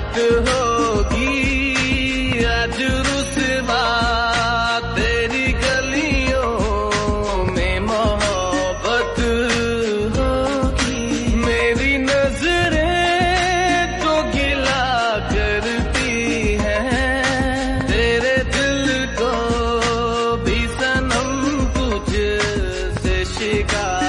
बात होगी। आज रुसवा तेरी गलियों में मोहब्बत होगी। मेरी नज़रें तो गिला करती हैं। तेरे दिल को भी सनम तुझ से शिकार